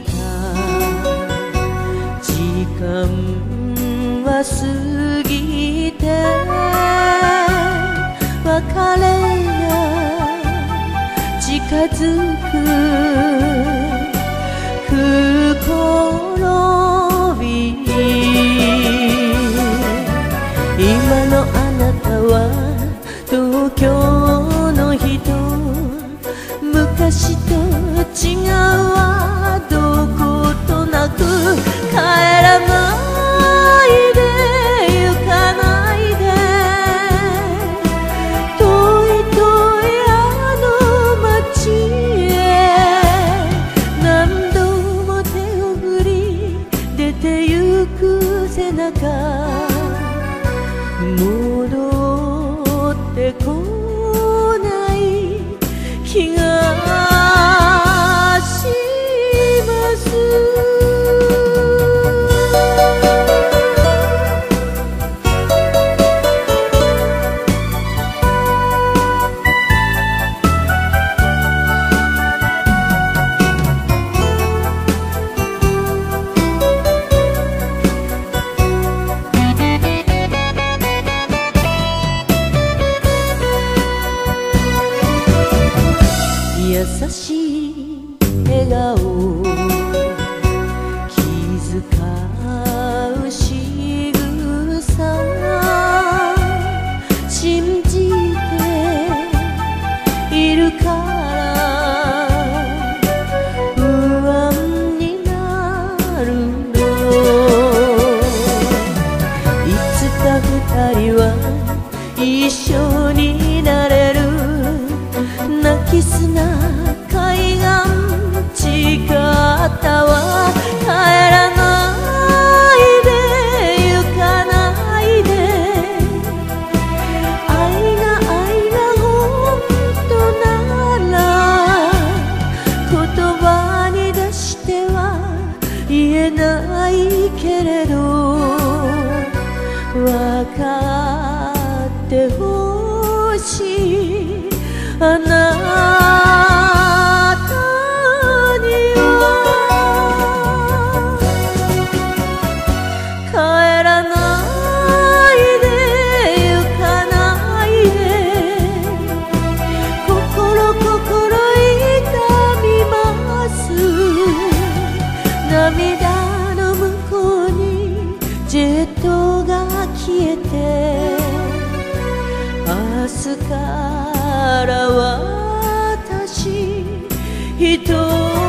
た。時間は過ぎて別れが近づく不幸び今のあなたは東京の人。昔と違う。く背中戻ってこない日が優しい笑顔気遣う仕草信じているから不安になるのいつか二人は一緒わかってほしい。あな日から私一人